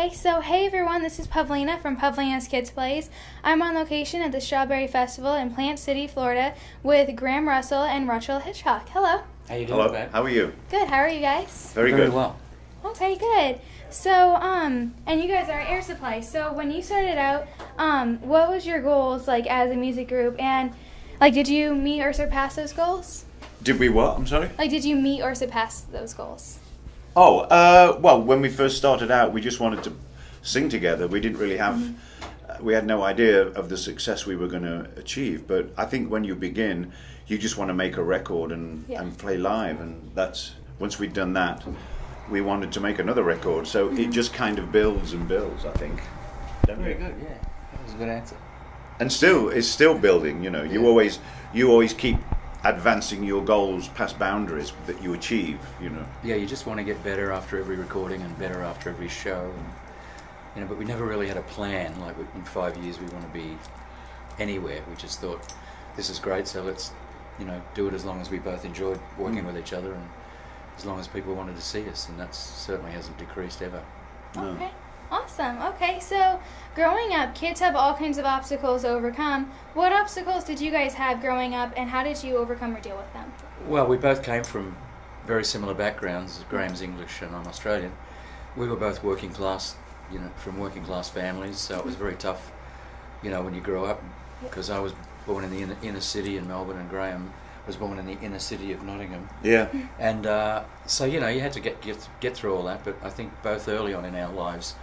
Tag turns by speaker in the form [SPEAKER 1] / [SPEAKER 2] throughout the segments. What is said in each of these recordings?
[SPEAKER 1] Okay, so hey everyone, this is Pavlina from Pavlina's Kidz Place. I'm on location at the Strawberry Festival in Plant City, Florida, with Graham Russell and Russell Hitchcock. Hello.
[SPEAKER 2] How you doing,
[SPEAKER 3] Hello,
[SPEAKER 2] babe?
[SPEAKER 3] how are you?
[SPEAKER 1] Good. How are you guys?
[SPEAKER 3] Very,
[SPEAKER 2] Very
[SPEAKER 3] good.
[SPEAKER 2] well.
[SPEAKER 1] Okay, good. So, um, and you guys are Air Supply. So, when you started out, um, what was your goals like as a music group, and like, did you meet or surpass those goals?
[SPEAKER 3] Did we what? I'm sorry?
[SPEAKER 1] Like, did you meet or surpass those goals?
[SPEAKER 3] Oh, uh, well, when we first started out, we just wanted to sing together. We didn't really have, uh, we had no idea of the success we were going to achieve. But I think when you begin, you just want to make a record and,
[SPEAKER 1] Yeah.
[SPEAKER 3] and play live. And that's, once we'd done that, we wanted to make another record. So it just kind of builds and builds, I think. Don't
[SPEAKER 2] Very
[SPEAKER 3] you?
[SPEAKER 2] good, yeah. That was a good answer.
[SPEAKER 3] and still it's still building you know you always you always keep advancing your goals past boundaries that you achieve you know
[SPEAKER 2] Yeah, you just want to get better after every recording and better after every show. And, you know, but we never really had a plan. Like in five years, we want to be anywhere. We just thought this is great, so let's you know do it as long as we both enjoyed working
[SPEAKER 3] Mm.
[SPEAKER 2] with each other and as long as people wanted to see us, and that certainly hasn't decreased ever.
[SPEAKER 3] No.
[SPEAKER 1] Okay. Awesome. Okay, so growing up, kids have all kinds of obstacles to overcome. What obstacles did you guys have growing up, and how did you overcome or deal with them?
[SPEAKER 2] Well, we both came from very similar backgrounds. Graham's English and I'm Australian. We were both working class, you know, from working class families, so it was very tough, you know, when you grow up. Because I was born in the inner, inner city in Melbourne, and Graham was born in the inner city of Nottingham.
[SPEAKER 3] yeah
[SPEAKER 2] And uh, so, you know, you had to get, get get through all that. But I think both early on in our lives,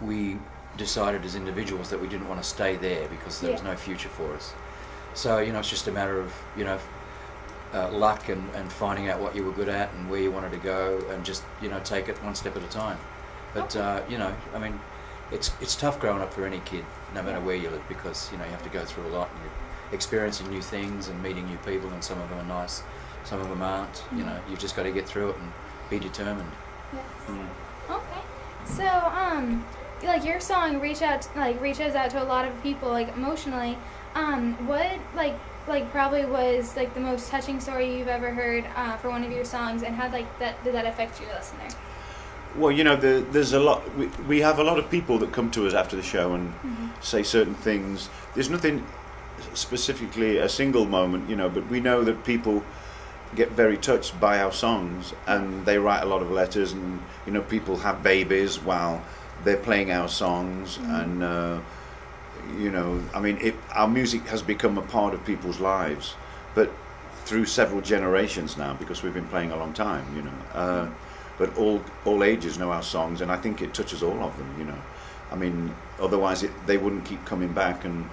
[SPEAKER 2] we decided as individuals that we didn't want to stay there because there was no future for us. So, you know, it's just a matter of, you know, uh, luck and, and finding out what you were good at and where you wanted to go and just, you know, take it one step at a time. But,
[SPEAKER 1] Okay.
[SPEAKER 2] uh, you know, I mean, it's, it's tough growing up for any kid, no matter where you live, because, you know, you have to go through a lot and you're experiencing new things and meeting new people and some of them are nice, some of them aren't. You know, you've just got to get through it and be determined.
[SPEAKER 1] Yes.
[SPEAKER 3] Mm.
[SPEAKER 1] Okay. So, um, like your song reach out like reaches out to a lot of people like emotionally. Um, what like like probably was like the most touching story you've ever heard uh, for one of your songs, and how like that did that affect your listener?
[SPEAKER 3] well you know the, there's a lot we, we have a lot of people that come to us after the show and say certain things there's nothing specifically a single moment you know but we know that people get very touched by our songs and they write a lot of letters and you know people have babies while they're playing our songs and uh, you know i mean it, our music has become a part of people's lives but through several generations now because we've been playing a long time you know uh, but all all ages know our songs and i think it touches all of them you know i mean otherwise it, they wouldn't keep coming back and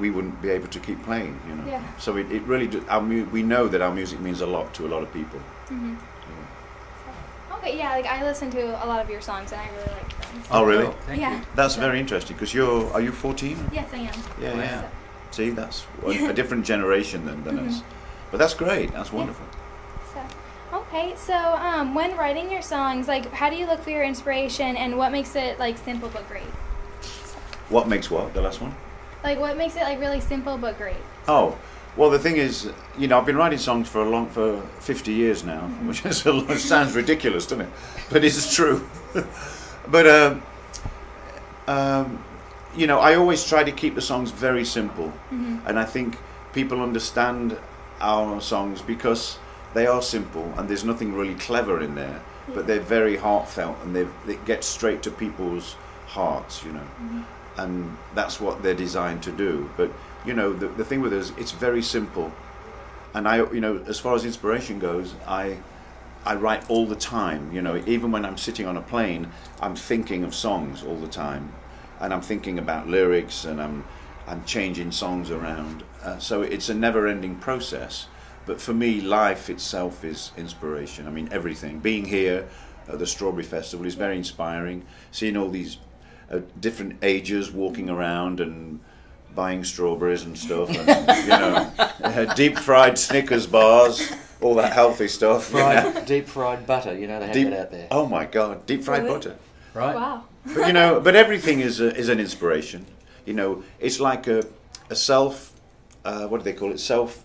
[SPEAKER 3] we wouldn't be able to keep playing you know
[SPEAKER 1] Yeah.
[SPEAKER 3] so it, it really do, our mu- we know that our music means a lot to a lot of people
[SPEAKER 1] Mm-hmm. Okay, yeah, like I listen to a lot of your songs and I really like them.
[SPEAKER 3] Oh, really?
[SPEAKER 2] Thank
[SPEAKER 1] Yeah.
[SPEAKER 2] you.
[SPEAKER 3] that's very interesting because you're are you 14
[SPEAKER 1] Yes, I am.
[SPEAKER 3] yeah
[SPEAKER 2] Wow.
[SPEAKER 3] yeah see that's a, a different generation than, than us but that's great that's wonderful
[SPEAKER 1] So, okay, so um, when writing your songs, like, how do you look for your inspiration, and what makes it like simple but great?
[SPEAKER 3] what makes what the last one
[SPEAKER 1] Like, what makes it like really simple but great?
[SPEAKER 3] Oh, well, the thing is, you know, I've been writing songs for a long for fifty years now, which is a lot, sounds ridiculous, doesn't it? But it's true. but um, um, you know, I always try to keep the songs very simple, and I think people understand our songs because they are simple and there's nothing really clever in there, but they're very heartfelt and they they get straight to people's hearts, you know. And that's what they're designed to do. But you know, the, the thing with us, it's very simple. And I, you know, as far as inspiration goes, I, I write all the time. You know, even when I'm sitting on a plane, I'm thinking of songs all the time, and I'm thinking about lyrics, and I'm, I'm changing songs around. Uh, so it's a never-ending process. But for me, life itself is inspiration. I mean, everything. Being here at the Strawberry Festival is very inspiring. Seeing all these uh, different ages walking around and buying strawberries and stuff, and, you know, deep fried Snickers bars, all that healthy stuff. you know.
[SPEAKER 2] Fried, deep fried butter, you know, they have
[SPEAKER 3] Deep,
[SPEAKER 2] that out there.
[SPEAKER 3] oh my God, deep fried
[SPEAKER 1] Really?
[SPEAKER 3] butter.
[SPEAKER 2] Right?
[SPEAKER 1] Wow.
[SPEAKER 3] But you know, but everything is a, is an inspiration. You know, it's like a a self, uh, what do they call it? Self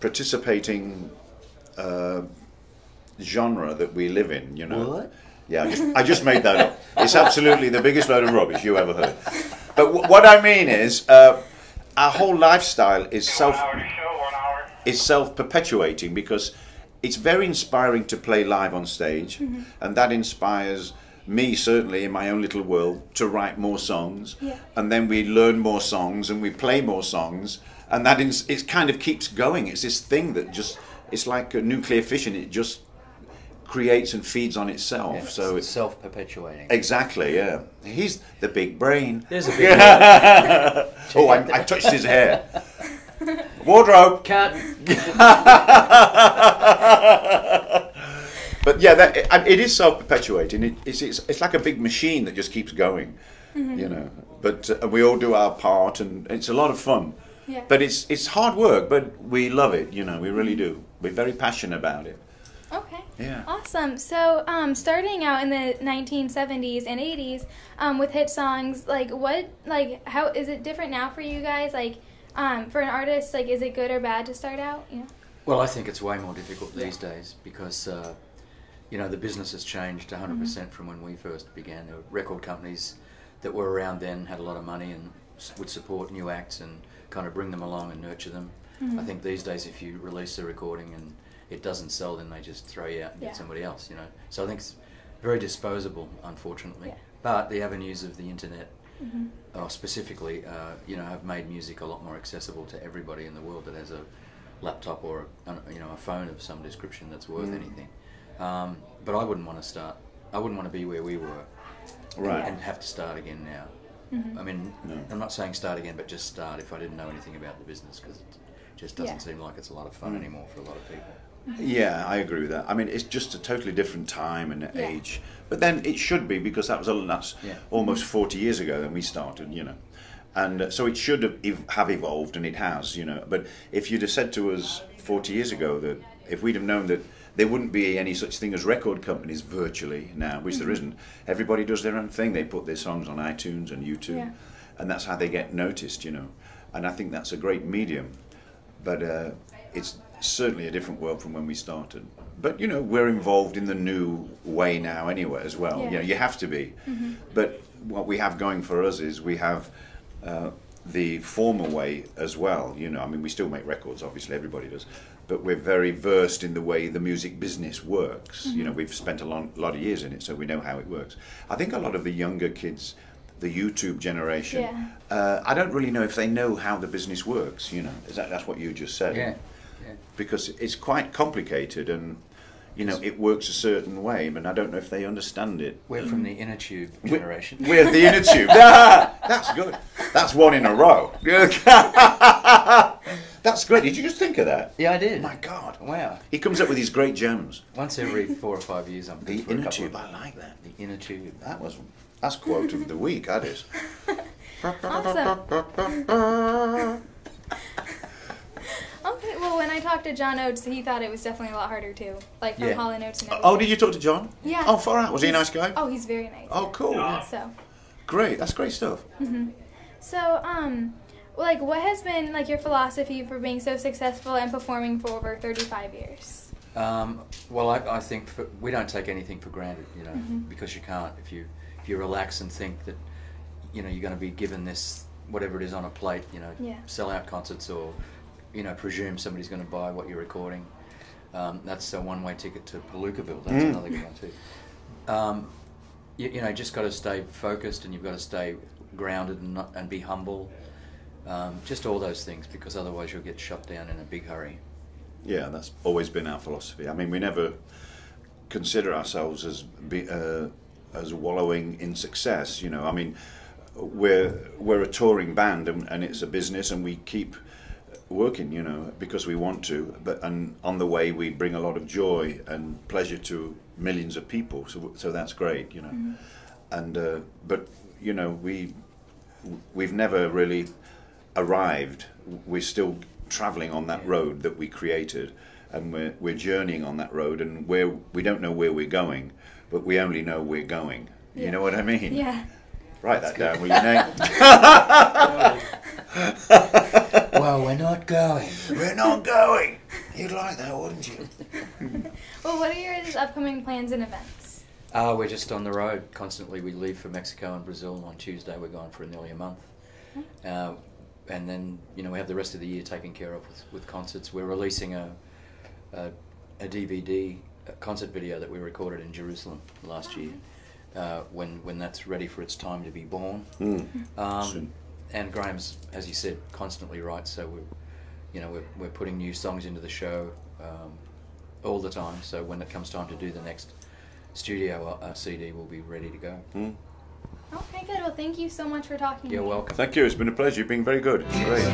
[SPEAKER 3] participating uh, genre that we live in. You know.
[SPEAKER 2] What?
[SPEAKER 3] Yeah, I just, I just made that up. It's absolutely the biggest load of rubbish you ever heard. But w- what I mean is, uh, our whole lifestyle is self is self perpetuating because it's very inspiring to play live on stage, mm-hmm. and that inspires me certainly in my own little world to write more songs,
[SPEAKER 1] Yeah.
[SPEAKER 3] and then we learn more songs and we play more songs, and that is, it kind of keeps going. It's this thing that just it's like a nuclear fission. It just creates and feeds on itself.
[SPEAKER 2] Yeah,
[SPEAKER 3] so
[SPEAKER 2] it's
[SPEAKER 3] it's
[SPEAKER 2] self-perpetuating.
[SPEAKER 3] exactly yeah. He's the big brain.
[SPEAKER 2] There's a big
[SPEAKER 3] Oh, I, I touched his hair. Wardrobe.
[SPEAKER 2] cut.
[SPEAKER 3] But yeah, that and it is self-perpetuating. It, it's, it's it's like a big machine that just keeps going, you know. But uh, we all do our part, and it's a lot of fun.
[SPEAKER 1] Yeah.
[SPEAKER 3] But it's it's hard work, but we love it. You know, we really do. We're very passionate about it.
[SPEAKER 1] Okay.
[SPEAKER 3] Yeah.
[SPEAKER 1] Awesome. So, um, starting out in the 1970s and 80s, um, with hit songs, like what, like how is it different now for you guys? Like, um, for an artist, like is it good or bad to start out? You know.
[SPEAKER 2] Well, I think it's way more difficult these days because, uh, you know, the business has changed 100%
[SPEAKER 1] Mm-hmm.
[SPEAKER 2] from when we first began. There were record companies that were around then had a lot of money and would support new acts and kind of bring them along and nurture them.
[SPEAKER 1] Mm-hmm.
[SPEAKER 2] I think these days, if you release a recording and it doesn't sell, then they just throw you out and
[SPEAKER 1] Yeah.
[SPEAKER 2] get somebody else, you know. So I think it's very disposable, unfortunately.
[SPEAKER 1] Yeah.
[SPEAKER 2] But the avenues of the internet
[SPEAKER 1] Mm-hmm.
[SPEAKER 2] uh, specifically, uh, you know, have made music a lot more accessible to everybody in the world that has a laptop or a, you know a phone of some description that's worth
[SPEAKER 3] Mm.
[SPEAKER 2] anything. Um, but I wouldn't want to start. I wouldn't want to be where we were
[SPEAKER 3] Right.
[SPEAKER 2] and have to start again now.
[SPEAKER 1] Mm-hmm.
[SPEAKER 2] I mean,
[SPEAKER 3] No.
[SPEAKER 2] I'm not saying start again, but just start if I didn't know anything about the business because it just doesn't
[SPEAKER 1] Yeah.
[SPEAKER 2] seem like it's a lot of fun
[SPEAKER 3] Mm.
[SPEAKER 2] anymore for a lot of people.
[SPEAKER 3] Yeah, I agree with that. I mean, it's just a totally different time and
[SPEAKER 1] Yeah.
[SPEAKER 3] age. But then it should be because that was a, that's
[SPEAKER 2] Yeah.
[SPEAKER 3] almost forty years ago that we started, you know, and uh, so it should have, have evolved, and it has, you know. But if you'd have said to us forty years ago that if we'd have known that there wouldn't be any such thing as record companies virtually now, which there isn't, everybody does their own thing. They put their songs on iTunes and YouTube,
[SPEAKER 1] Yeah.
[SPEAKER 3] and that's how they get noticed, you know. And I think that's a great medium but uh, it's certainly a different world from when we started. But you know, we're involved in the new way now anyway as well.
[SPEAKER 1] Yeah.
[SPEAKER 3] You know, you have to be. But what we have going for us is we have uh, the former way as well. You know, I mean, we still make records, obviously, everybody does. But we're very versed in the way the music business works. You know, we've spent a long, lot of years in it, so we know how it works. I think a lot of the younger kids, the YouTube generation,
[SPEAKER 1] Yeah.
[SPEAKER 3] uh, I don't really know if they know how the business works. You know, is that that's what you just said?
[SPEAKER 2] Yeah, yeah.
[SPEAKER 3] Because it's quite complicated and you know it works a certain way, but I don't know if they understand it.
[SPEAKER 2] We're from the inner tube
[SPEAKER 3] We-
[SPEAKER 2] generation.
[SPEAKER 3] We're the inner tube. Ah, that's good. That's one in a row. that's great. Did you just think of that?
[SPEAKER 2] yeah, I did.
[SPEAKER 3] My God.
[SPEAKER 2] Wow.
[SPEAKER 3] He comes up with these great gems.
[SPEAKER 2] Once every four or five years, I'm
[SPEAKER 3] The
[SPEAKER 2] for
[SPEAKER 3] inner
[SPEAKER 2] couple
[SPEAKER 3] tube.
[SPEAKER 2] of-
[SPEAKER 3] I like that.
[SPEAKER 2] The inner tube.
[SPEAKER 3] That was that's quote of the week. That is.
[SPEAKER 1] Okay. Well, when I talked to John Oates, he thought it was definitely a lot harder too, like from
[SPEAKER 2] Yeah.
[SPEAKER 1] Hall and Oates and everything.
[SPEAKER 3] Oh, did you talk to John?
[SPEAKER 1] Yeah.
[SPEAKER 3] Oh, far out. Was he a nice guy?
[SPEAKER 1] Oh, he's very nice.
[SPEAKER 3] Oh, cool.
[SPEAKER 1] So.
[SPEAKER 3] Great. That's great stuff.
[SPEAKER 1] So, um, like, what has been like your philosophy for being so successful and performing for over thirty-five years?
[SPEAKER 2] Um, well, I, I think for, we don't take anything for granted, you know,
[SPEAKER 1] Mm-hmm.
[SPEAKER 2] because you can't. If you if you relax and think that, you know, you're going to be given this whatever it is on a plate, you know,
[SPEAKER 1] Yeah.
[SPEAKER 2] sell out concerts or, you know, presume somebody's going to buy what you're recording. Um, that's a one-way ticket to Palookaville. That's
[SPEAKER 3] Mm.
[SPEAKER 2] another good one too. Um, you, you know, just got to stay focused and you've got to stay grounded and not, and be humble. Um, just all those things, because otherwise you'll get shot down in a big hurry.
[SPEAKER 3] Yeah, that's always been our philosophy. I mean, we never consider ourselves as be, uh, as wallowing in success. You know, I mean, we're we're a touring band and, and it's a business, and we keep working. You know, because we want to. But and on the way, we bring a lot of joy and pleasure to millions of people. So so that's great. You know, and uh, but you know we we've never really arrived. We're still traveling on that
[SPEAKER 2] Yeah.
[SPEAKER 3] road that we created, and we're we're journeying on that road, and where we don't know where we're going, but we only know we're going. You know what I mean?
[SPEAKER 1] Yeah.
[SPEAKER 3] Write that down, will you, Nate?
[SPEAKER 2] well, we're not going.
[SPEAKER 3] we're not going. You'd like that, wouldn't you?
[SPEAKER 1] Well, what are your upcoming plans and events?
[SPEAKER 2] Uh, we're just on the road constantly. We leave for Mexico and Brazil on Tuesday. We're gone for nearly a month. Uh, and then, you know, we have the rest of the year taken care of with, with concerts. We're releasing a, a, a DVD a concert video that we recorded in Jerusalem last year. Uh, when when that's ready for its time to be born,
[SPEAKER 3] Mm.
[SPEAKER 2] um,
[SPEAKER 3] Soon.
[SPEAKER 2] And Graham's, as you said, constantly writes. So we're, you know, we're, we're putting new songs into the show um, all the time. So when it comes time to do the next studio uh, CD, we'll be ready to go.
[SPEAKER 3] Mm.
[SPEAKER 1] Okay, good. Well, thank you so much for talking.
[SPEAKER 2] You're
[SPEAKER 1] to
[SPEAKER 2] welcome.
[SPEAKER 3] Thank you. It's been a pleasure. You've been very good. Great.